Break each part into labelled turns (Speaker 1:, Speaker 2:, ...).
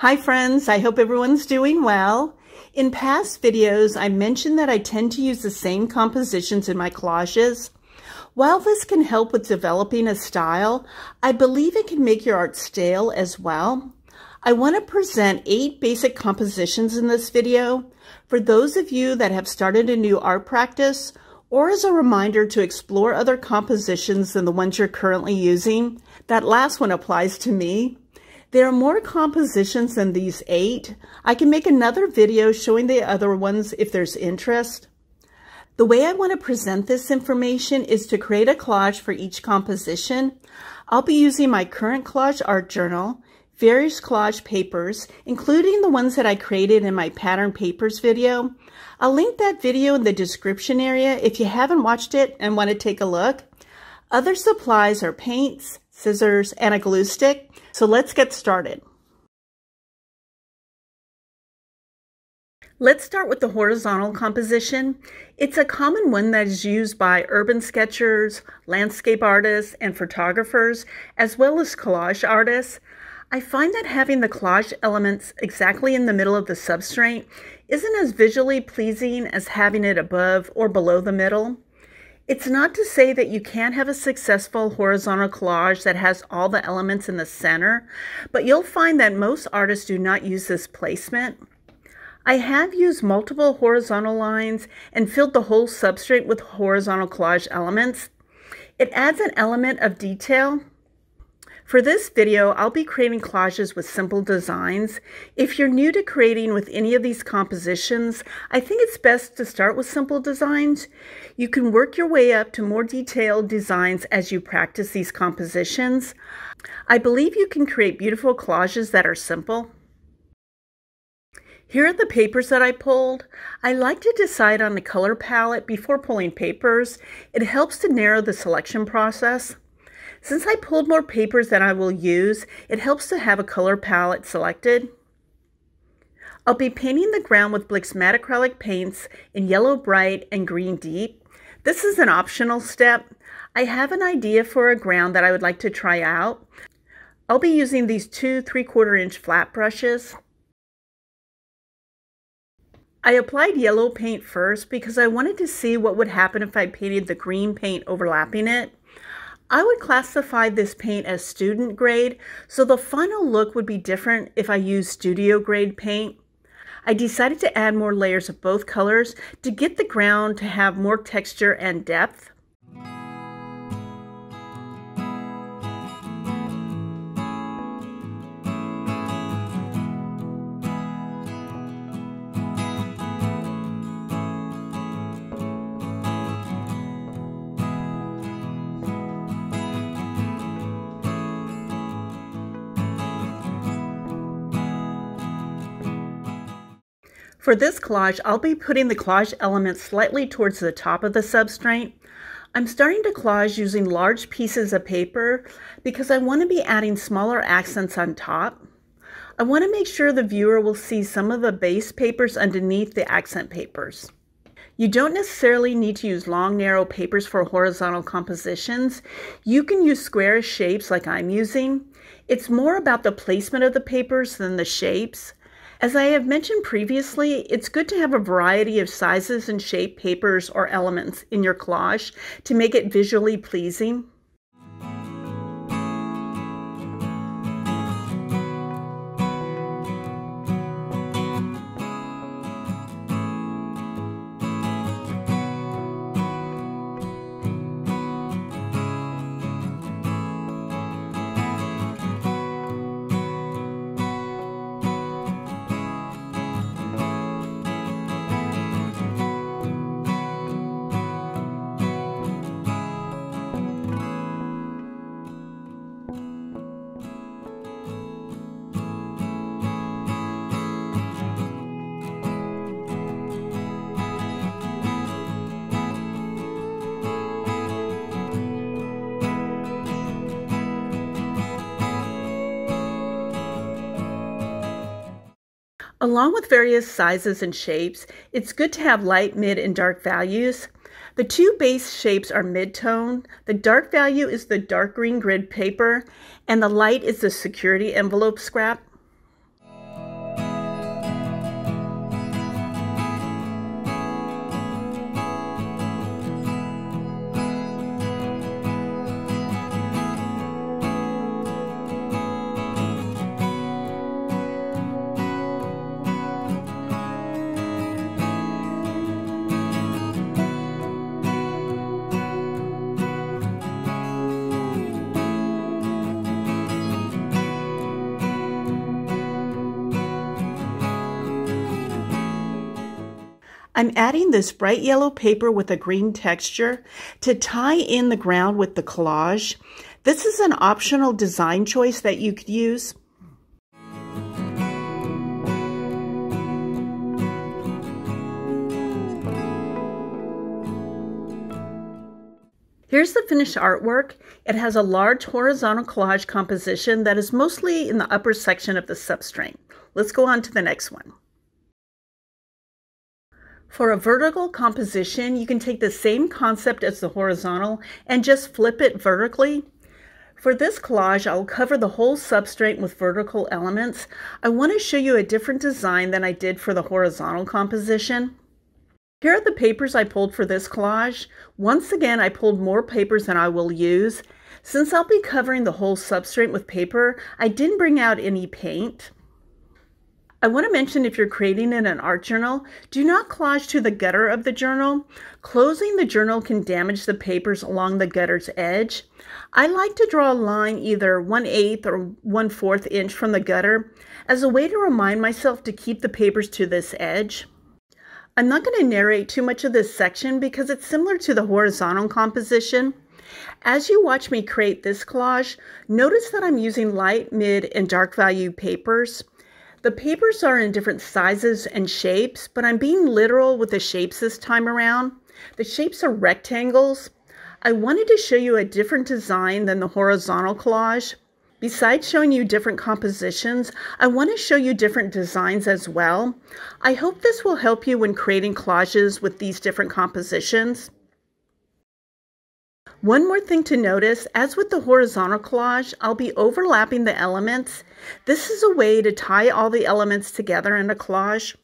Speaker 1: Hi friends, I hope everyone's doing well. In past videos, I mentioned that I tend to use the same compositions in my collages. While this can help with developing a style, I believe it can make your art stale as well. I want to present eight basic compositions in this video for those of you that have started a new art practice or as a reminder to explore other compositions than the ones you're currently using. That last one applies to me. There are more compositions than these eight. I can make another video showing the other ones if there's interest. The way I want to present this information is to create a collage for each composition. I'll be using my current collage art journal, various collage papers, including the ones that I created in my pattern papers video. I'll link that video in the description area if you haven't watched it and want to take a look. Other supplies are paints, scissors, and a glue stick. So let's get started. Let's start with the horizontal composition. It's a common one that is used by urban sketchers, landscape artists, and photographers, as well as collage artists. I find that having the collage elements exactly in the middle of the substrate isn't as visually pleasing as having it above or below the middle. It's not to say that you can't have a successful horizontal collage that has all the elements in the center, but you'll find that most artists do not use this placement. I have used multiple horizontal lines and filled the whole substrate with horizontal collage elements. It adds an element of detail for this video, I'll be creating collages with simple designs. If you're new to creating with any of these compositions, I think it's best to start with simple designs. You can work your way up to more detailed designs as you practice these compositions. I believe you can create beautiful collages that are simple. Here are the papers that I pulled. I like to decide on the color palette before pulling papers. It helps to narrow the selection process. Since I pulled more papers than I will use, it helps to have a color palette selected. I'll be painting the ground with Blick's matte acrylic paints in yellow bright and green deep. This is an optional step. I have an idea for a ground that I would like to try out. I'll be using these two 3 quarter inch flat brushes. I applied yellow paint first because I wanted to see what would happen if I painted the green paint overlapping it. I would classify this paint as student grade, so the final look would be different if I used studio grade paint. I decided to add more layers of both colors to get the ground to have more texture and depth. For this collage, I'll be putting the collage elements slightly towards the top of the substrate. I'm starting to collage using large pieces of paper because I want to be adding smaller accents on top. I want to make sure the viewer will see some of the base papers underneath the accent papers. You don't necessarily need to use long, narrow papers for horizontal compositions. You can use square shapes like I'm using. It's more about the placement of the papers than the shapes. As I have mentioned previously, it's good to have a variety of sizes and shape papers or elements in your collage to make it visually pleasing. Along with various sizes and shapes, it's good to have light, mid, and dark values. The two base shapes are mid-tone. The dark value is the dark green grid paper, and the light is the security envelope scrap. I'm adding this bright yellow paper with a green texture to tie in the ground with the collage. This is an optional design choice that you could use. Here's the finished artwork. It has a large horizontal collage composition that is mostly in the upper section of the substrate. Let's go on to the next one. For a vertical composition, you can take the same concept as the horizontal and just flip it vertically. For this collage, I'll cover the whole substrate with vertical elements. I want to show you a different design than I did for the horizontal composition. Here are the papers I pulled for this collage. Once again, I pulled more papers than I will use. Since I'll be covering the whole substrate with paper, I didn't bring out any paint. I want to mention if you're creating in an art journal, do not collage to the gutter of the journal. Closing the journal can damage the papers along the gutter's edge. I like to draw a line either 1 8 or 1 4 inch from the gutter as a way to remind myself to keep the papers to this edge. I'm not going to narrate too much of this section because it's similar to the horizontal composition. As you watch me create this collage, notice that I'm using light, mid, and dark value papers. The papers are in different sizes and shapes, but I'm being literal with the shapes this time around. The shapes are rectangles. I wanted to show you a different design than the horizontal collage. Besides showing you different compositions, I want to show you different designs as well. I hope this will help you when creating collages with these different compositions. One more thing to notice, as with the horizontal collage, I'll be overlapping the elements. This is a way to tie all the elements together in a collage.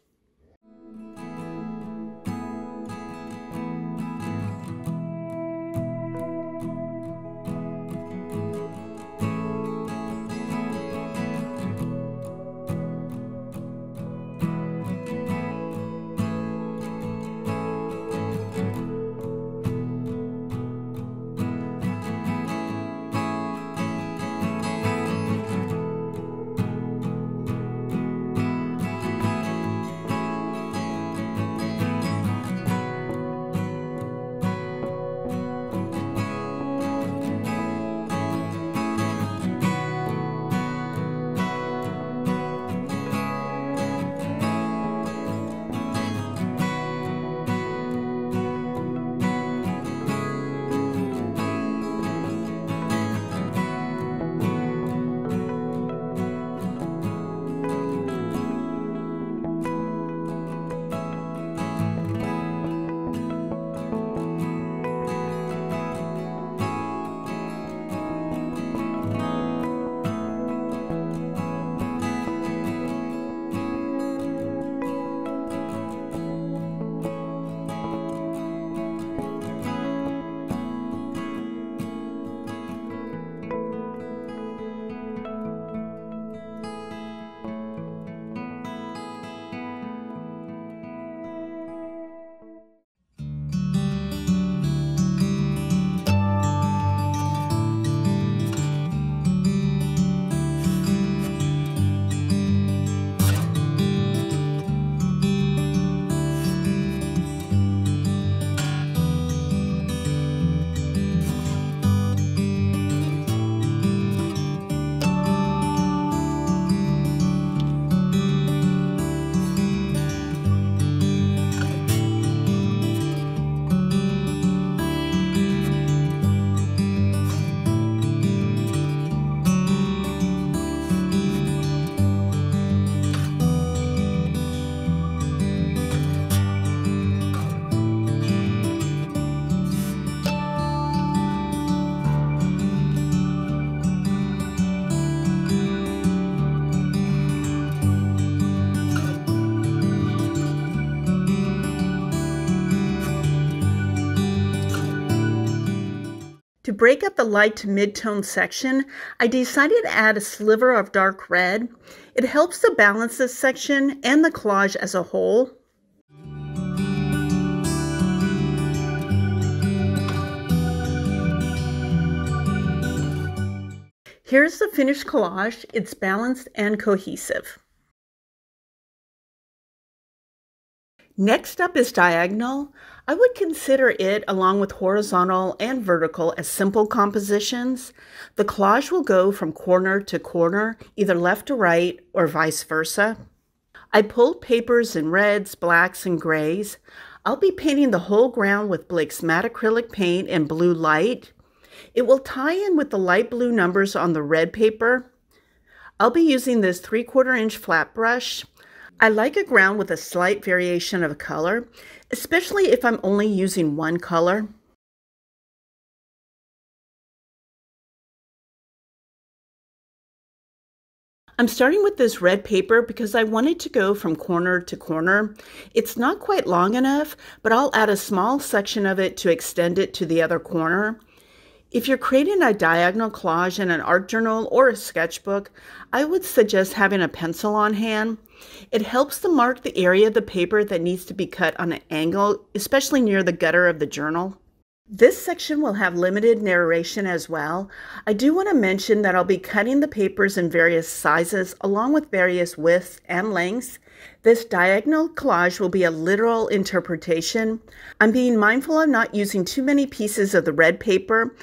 Speaker 1: Break up the light to mid-tone section, I decided to add a sliver of dark red. It helps to balance this section and the collage as a whole. Here's the finished collage. It's balanced and cohesive. Next up is diagonal. I would consider it, along with horizontal and vertical, as simple compositions. The collage will go from corner to corner, either left to right or vice versa. I pulled papers in reds, blacks, and grays. I'll be painting the whole ground with Blick's matte acrylic paint and blue light. It will tie in with the light blue numbers on the red paper. I'll be using this 3 quarter inch flat brush. I like a ground with a slight variation of color, especially if I'm only using one color. I'm starting with this red paper because I wanted to go from corner to corner. It's not quite long enough, but I'll add a small section of it to extend it to the other corner. If you're creating a diagonal collage in an art journal or a sketchbook, I would suggest having a pencil on hand. It helps to mark the area of the paper that needs to be cut on an angle, especially near the gutter of the journal. This section will have limited narration as well. I do want to mention that I'll be cutting the papers in various sizes along with various widths and lengths. This diagonal collage will be a literal interpretation. I'm being mindful of not using too many pieces of the red paper.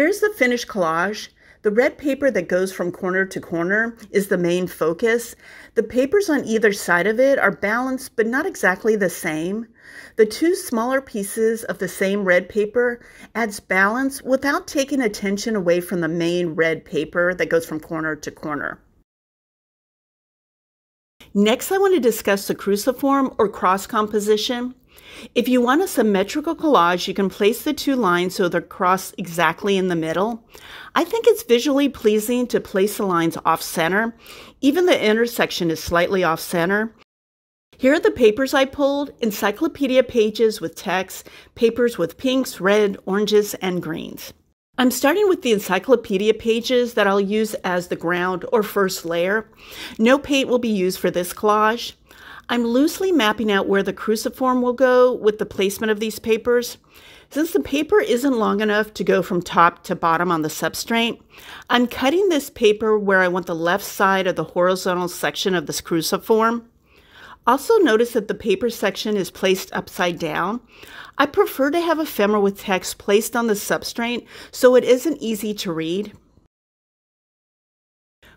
Speaker 1: Here's the finished collage. The red paper that goes from corner to corner is the main focus. The papers on either side of it are balanced but not exactly the same. The two smaller pieces of the same red paper adds balance without taking attention away from the main red paper that goes from corner to corner. Next, I want to discuss the cruciform or cross composition. If you want a symmetrical collage, you can place the two lines so they're crossed exactly in the middle. I think it's visually pleasing to place the lines off center. Even the intersection is slightly off center. Here are the papers I pulled, encyclopedia pages with text, papers with pinks, red, oranges, and greens. I'm starting with the encyclopedia pages that I'll use as the ground or first layer. No paint will be used for this collage. I'm loosely mapping out where the cruciform will go with the placement of these papers. Since the paper isn't long enough to go from top to bottom on the substrate, I'm cutting this paper where I want the left side of the horizontal section of this cruciform. Also notice that the paper section is placed upside down. I prefer to have ephemera with text placed on the substrate so it isn't easy to read.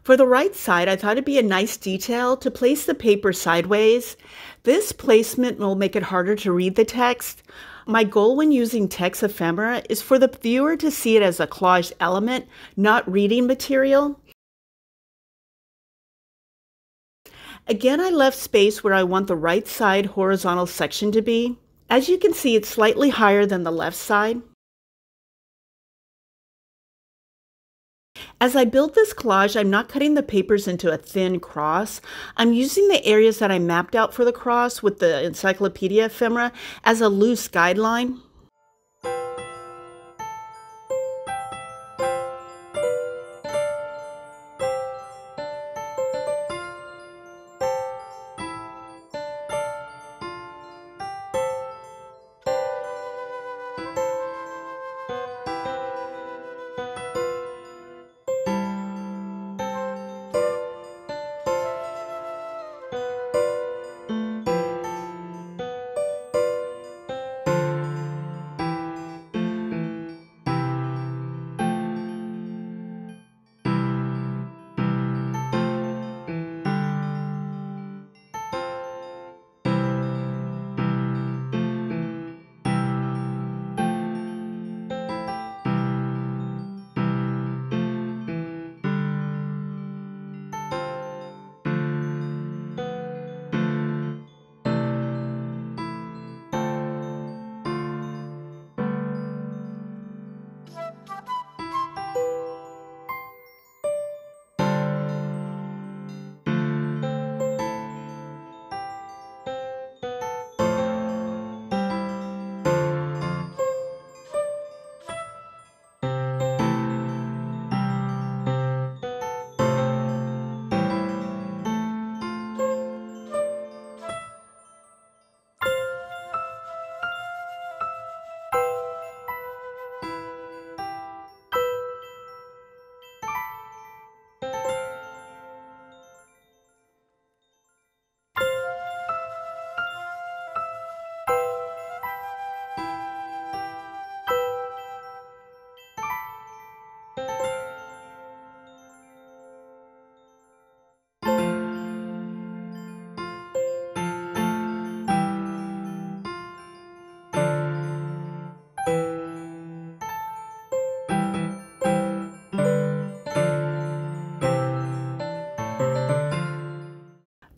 Speaker 1: For the right side, I thought it'd be a nice detail to place the paper sideways. This placement will make it harder to read the text. My goal when using text ephemera is for the viewer to see it as a collage element, not reading material. Again, I left space where I want the right side horizontal section to be. As you can see, it's slightly higher than the left side. As I build this collage, I'm not cutting the papers into a thin cross. I'm using the areas that I mapped out for the cross with the encyclopedia ephemera as a loose guideline.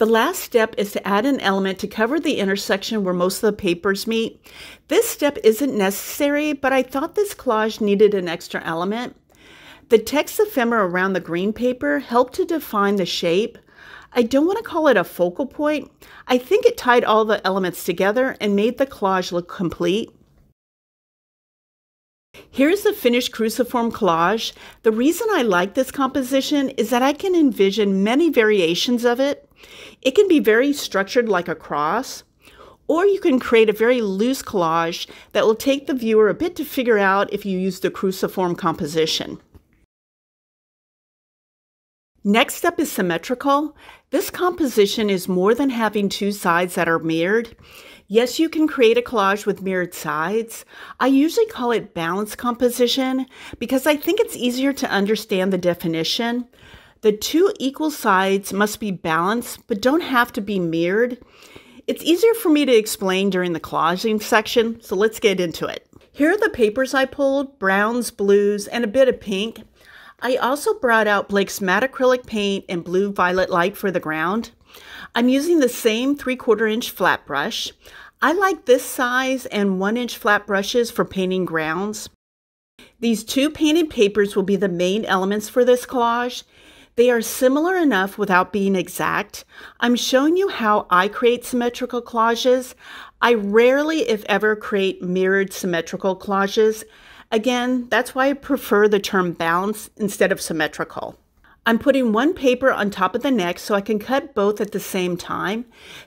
Speaker 1: The last step is to add an element to cover the intersection where most of the papers meet. This step isn't necessary, but I thought this collage needed an extra element. The text ephemera around the green paper helped to define the shape. I don't want to call it a focal point. I think it tied all the elements together and made the collage look complete. Here's the finished cruciform collage. The reason I like this composition is that I can envision many variations of it. It can be very structured like a cross, or you can create a very loose collage that will take the viewer a bit to figure out if you use the cruciform composition. Next up is symmetrical. This composition is more than having two sides that are mirrored. Yes, you can create a collage with mirrored sides. I usually call it balanced composition because I think it's easier to understand the definition. The two equal sides must be balanced but don't have to be mirrored. It's easier for me to explain during the collaging section, so let's get into it. Here are the papers I pulled, browns, blues, and a bit of pink. I also brought out Blick's matte acrylic paint and blue violet light for the ground. I'm using the same 3 quarter inch flat brush. I like this size and 1 inch flat brushes for painting grounds. These two painted papers will be the main elements for this collage. They are similar enough without being exact. I'm showing you how I create symmetrical collages. I rarely, if ever, create mirrored symmetrical collages. Again, that's why I prefer the term balance instead of symmetrical. I'm putting one paper on top of the next so I can cut both at the same time.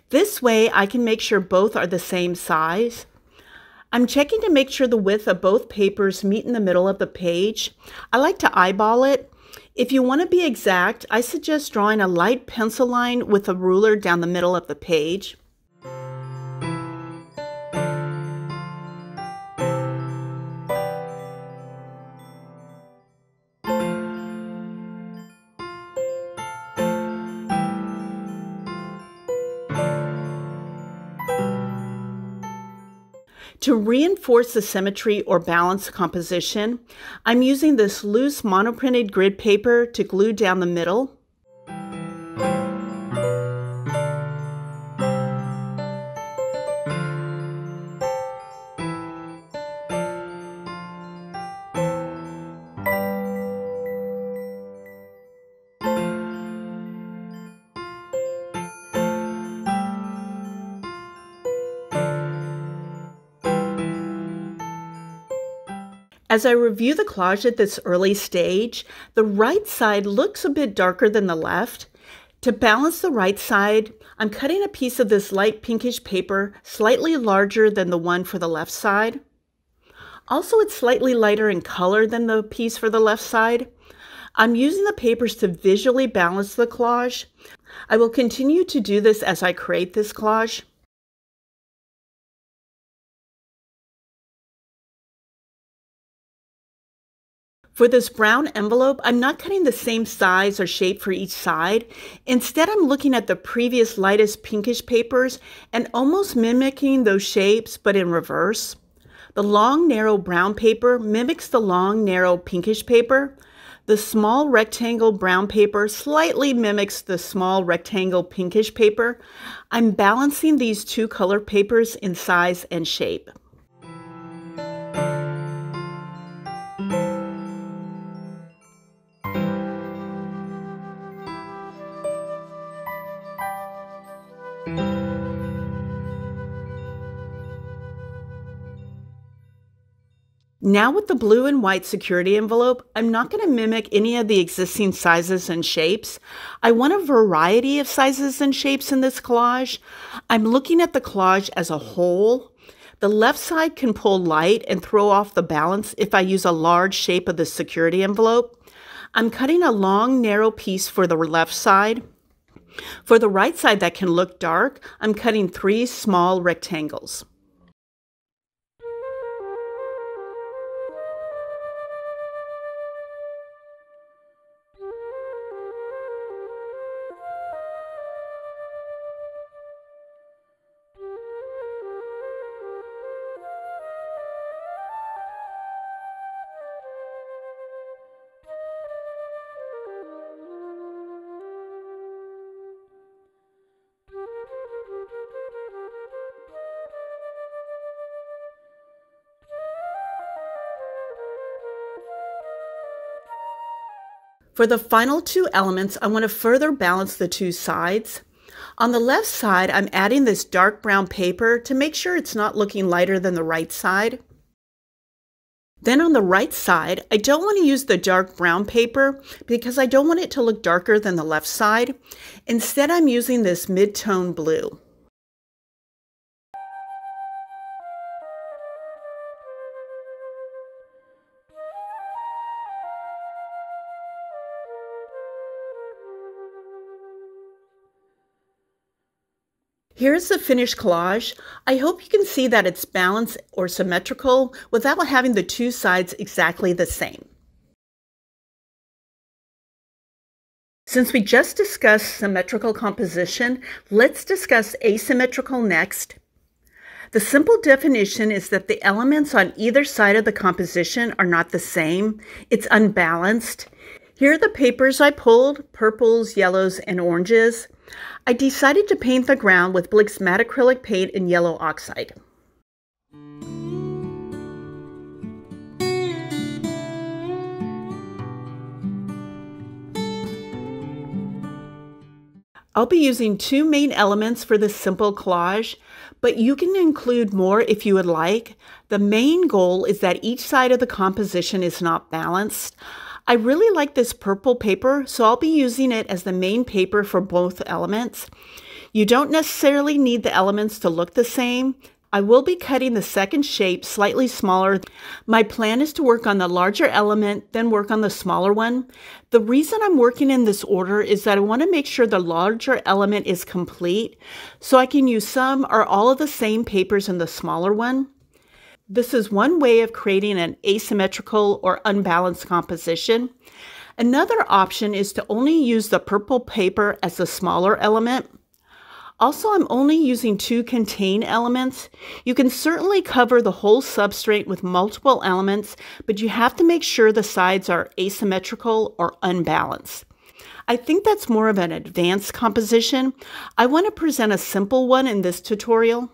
Speaker 1: This way I can make sure both are the same size. I'm checking to make sure the width of both papers meet in the middle of the page. I like to eyeball it. If you want to be exact, I suggest drawing a light pencil line with a ruler down the middle of the page. To reinforce the symmetry or balance composition, I'm using this loose monoprinted grid paper to glue down the middle As I review the collage at this early stage, the right side looks a bit darker than the left. To balance the right side, I'm cutting a piece of this light pinkish paper slightly larger than the one for the left side. Also, it's slightly lighter in color than the piece for the left side. I'm using the papers to visually balance the collage. I will continue to do this as I create this collage. For this brown envelope, I'm not cutting the same size or shape for each side. Instead, I'm looking at the previous lightest pinkish papers and almost mimicking those shapes, but in reverse. The long, narrow brown paper mimics the long, narrow pinkish paper. The small rectangle brown paper slightly mimics the small rectangle pinkish paper. I'm balancing these two color papers in size and shape. Now with the blue and white security envelope, I'm not going to mimic any of the existing sizes and shapes. I want a variety of sizes and shapes in this collage. I'm looking at the collage as a whole. The left side can pull light and throw off the balance if I use a large shape of the security envelope. I'm cutting a long, narrow piece for the left side. For the right side that can look dark, I'm cutting three small rectangles. For the final two elements, I want to further balance the two sides. On the left side, I'm adding this dark brown paper to make sure it's not looking lighter than the right side. Then on the right side, I don't want to use the dark brown paper because I don't want it to look darker than the left side. Instead, I'm using this mid-tone blue. Here's the finished collage. I hope you can see that it's balanced or symmetrical without having the two sides exactly the same. Since we just discussed symmetrical composition, let's discuss asymmetrical next. The simple definition is that the elements on either side of the composition are not the same. It's unbalanced. Here are the papers I pulled, purples, yellows, and oranges. I decided to paint the ground with Blick's matte acrylic paint in yellow oxide. I'll be using two main elements for this simple collage, but you can include more if you would like. The main goal is that each side of the composition is not balanced. I really like this purple paper, so I'll be using it as the main paper for both elements. You don't necessarily need the elements to look the same. I will be cutting the second shape slightly smaller. My plan is to work on the larger element, then work on the smaller one. The reason I'm working in this order is that I want to make sure the larger element is complete, so I can use some or all of the same papers in the smaller one. This is one way of creating an asymmetrical or unbalanced composition. Another option is to only use the purple paper as the smaller element. Also, I'm only using two contain elements. You can certainly cover the whole substrate with multiple elements, but you have to make sure the sides are asymmetrical or unbalanced. I think that's more of an advanced composition. I want to present a simple one in this tutorial.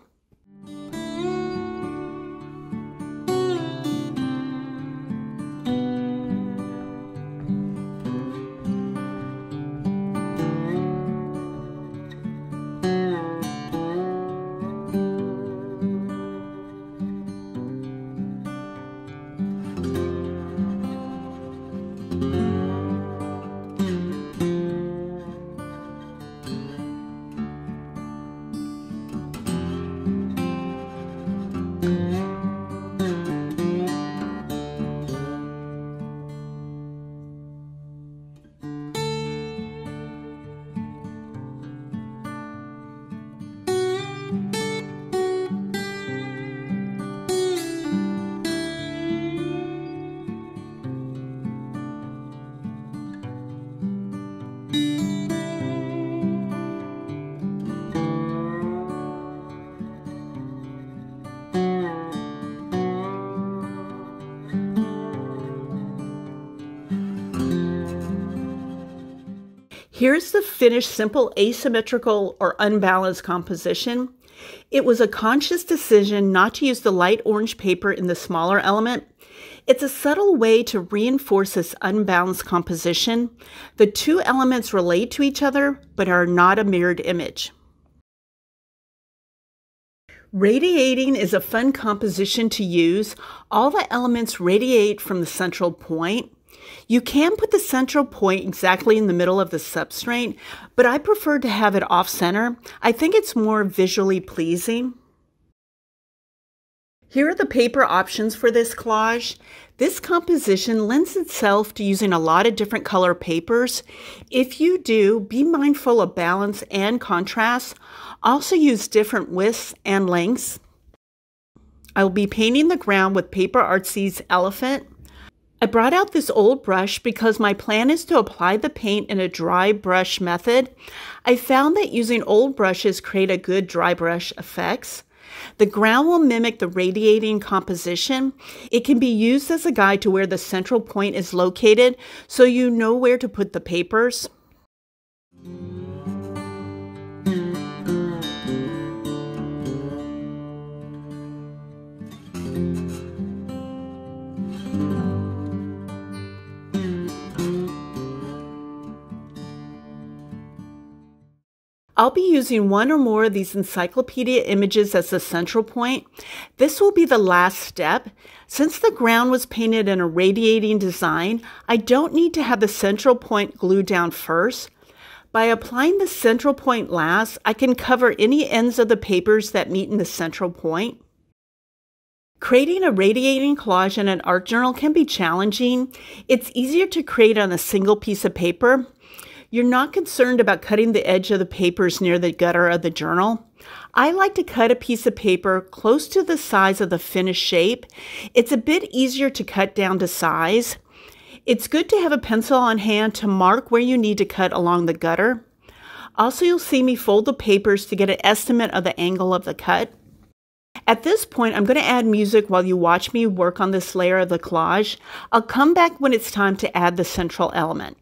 Speaker 1: Here's the finished simple asymmetrical or unbalanced composition. It was a conscious decision not to use the light orange paper in the smaller element. It's a subtle way to reinforce this unbalanced composition. The two elements relate to each other, but are not a mirrored image. Radiating is a fun composition to use. All the elements radiate from the central point. You can put the central point exactly in the middle of the substrate, but I prefer to have it off center. I think it's more visually pleasing. Here are the paper options for this collage. This composition lends itself to using a lot of different color papers. If you do, be mindful of balance and contrast. Also use different widths and lengths. I will be painting the ground with PaperArtsy's Elephant. I brought out this old brush because my plan is to apply the paint in a dry brush method. I found that using old brushes create a good dry brush effects. The ground will mimic the radiating composition. It can be used as a guide to where the central point is located so you know where to put the papers. I'll be using one or more of these encyclopedia images as the central point. This will be the last step. Since the ground was painted in a radiating design, I don't need to have the central point glued down first. By applying the central point last, I can cover any ends of the papers that meet in the central point. Creating a radiating collage in an art journal can be challenging. It's easier to create on a single piece of paper. You're not concerned about cutting the edge of the papers near the gutter of the journal, I like to cut a piece of paper close to the size of the finished shape. It's a bit easier to cut down to size. It's good to have a pencil on hand to mark where you need to cut along the gutter. Also, you'll see me fold the papers to get an estimate of the angle of the cut. At this point, I'm going to add music while you watch me work on this layer of the collage. I'll come back when it's time to add the central element.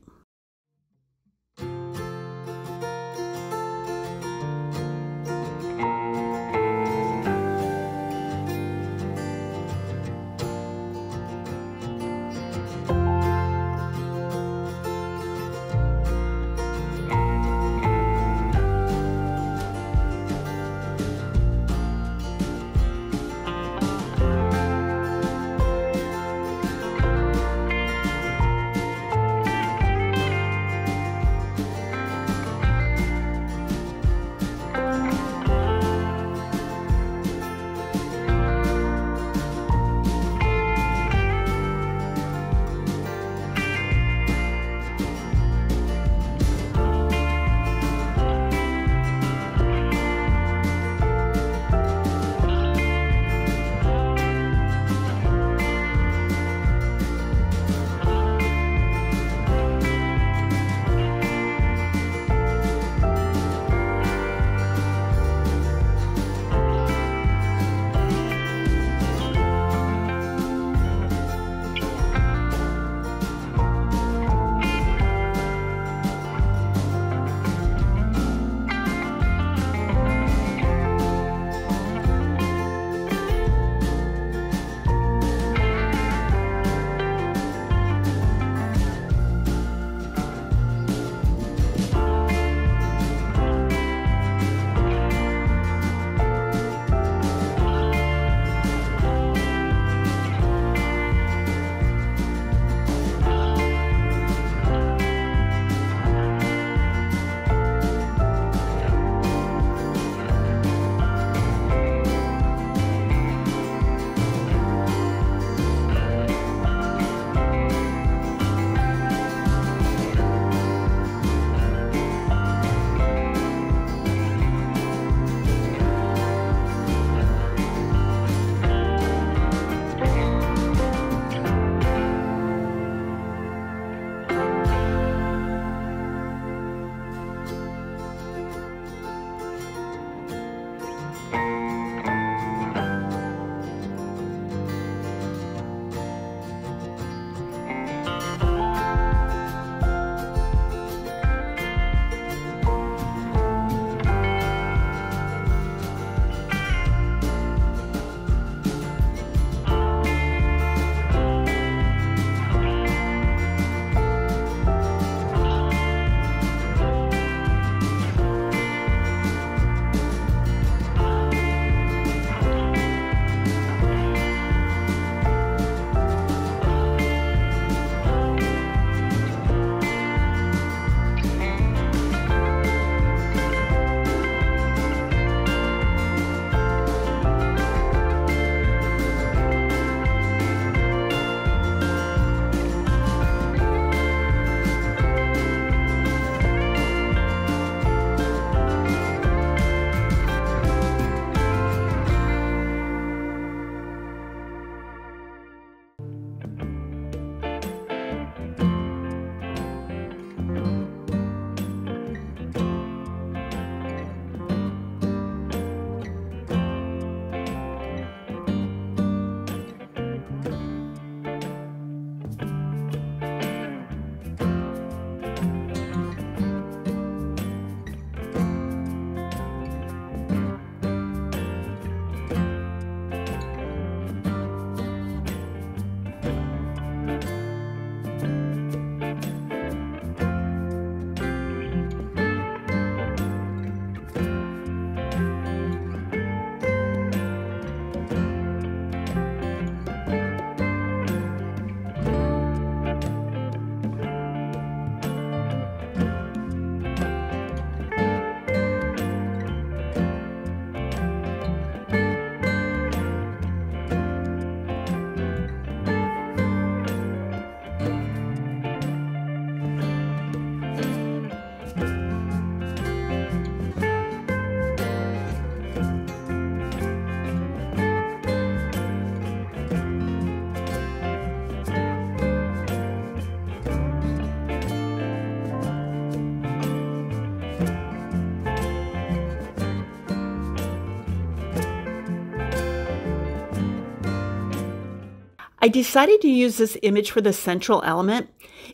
Speaker 1: I decided to use this image for the central element.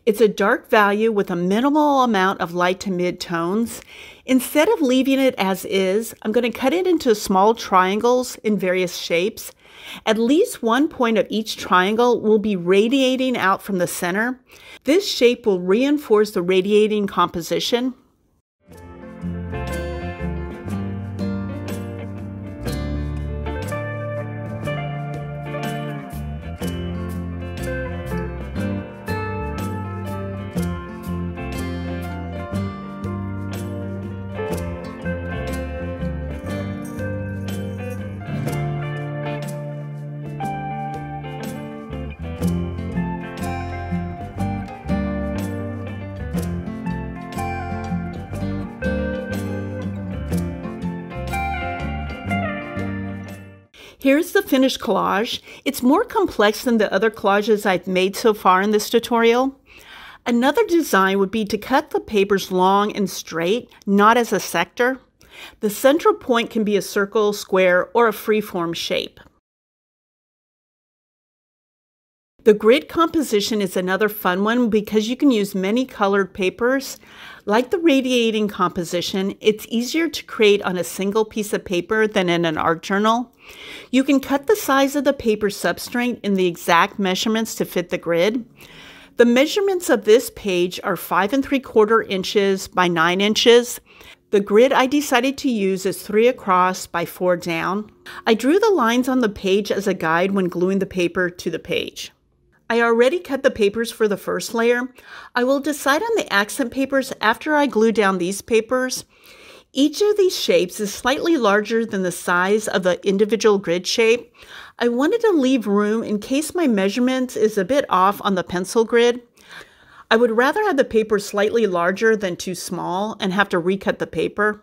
Speaker 1: It's a dark value with a minimal amount of light to mid tones. Instead of leaving it as is, I'm going to cut it into small triangles in various shapes. At least one point of each triangle will be radiating out from the center. This shape will reinforce the radiating composition. Here's the finished collage. It's more complex than the other collages I've made so far in this tutorial. Another design would be to cut the papers long and straight, not as a sector. The central point can be a circle, square, or a freeform shape. The grid composition is another fun one because you can use many colored papers. Like the radiating composition, it's easier to create on a single piece of paper than in an art journal. You can cut the size of the paper substrate in the exact measurements to fit the grid. The measurements of this page are five and three quarter inches by nine inches. The grid I decided to use is three across by four down. I drew the lines on the page as a guide when gluing the paper to the page. I already cut the papers for the first layer. I will decide on the accent papers after I glue down these papers. Each of these shapes is slightly larger than the size of the individual grid shape. I wanted to leave room in case my measurement is a bit off on the pencil grid. I would rather have the paper slightly larger than too small and have to recut the paper.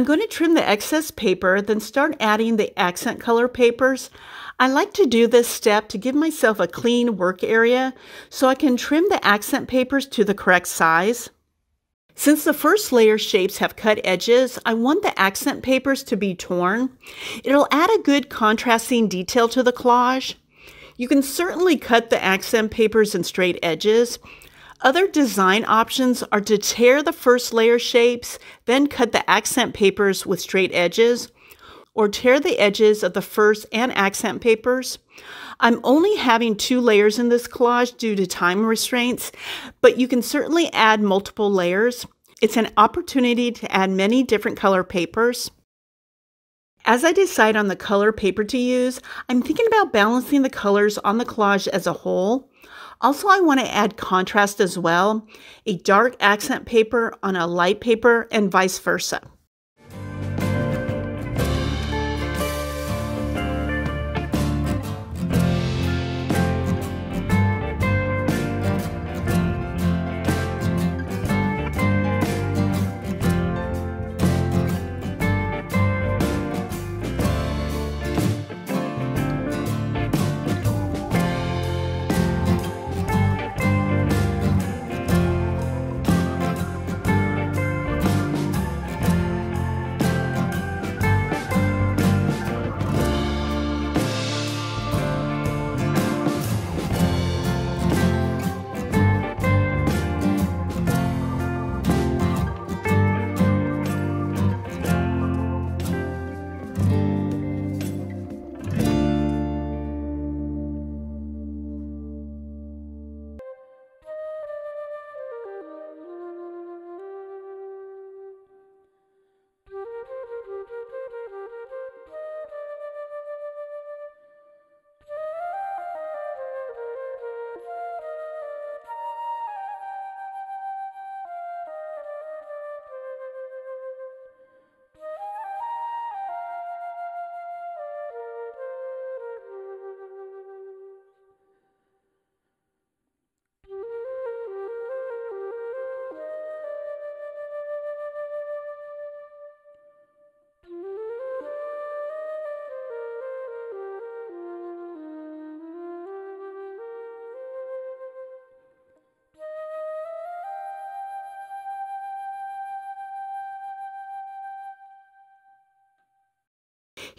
Speaker 1: I'm going to trim the excess paper, then start adding the accent color papers. I like to do this step to give myself a clean work area so I can trim the accent papers to the correct size. Since the first layer shapes have cut edges, I want the accent papers to be torn. It'll add a good contrasting detail to the collage. You can certainly cut the accent papers in straight edges, other design options are to tear the first layer shapes, then cut the accent papers with straight edges, or tear the edges of the first and accent papers. I'm only having two layers in this collage due to time restraints, but you can certainly add multiple layers. It's an opportunity to add many different color papers. As I decide on the color paper to use, I'm thinking about balancing the colors on the collage as a whole. Also, I want to add contrast as well, a dark accent paper on a light paper and vice versa.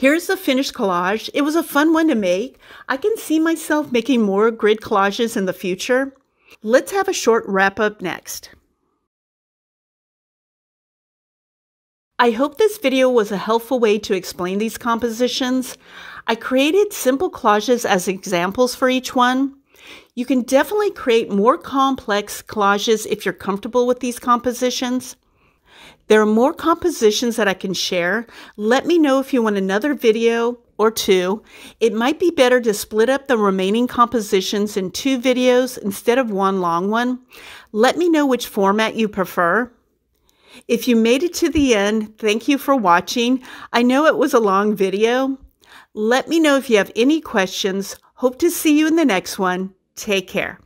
Speaker 1: Here's the finished collage. It was a fun one to make. I can see myself making more grid collages in the future. Let's have a short wrap up next. I hope this video was a helpful way to explain these compositions. I created simple collages as examples for each one. You can definitely create more complex collages if you're comfortable with these compositions. There are more compositions that I can share. Let me know if you want another video or two. It might be better to split up the remaining compositions in two videos instead of one long one. Let me know which format you prefer. If you made it to the end, thank you for watching. I know it was a long video. Let me know if you have any questions. Hope to see you in the next one. Take care.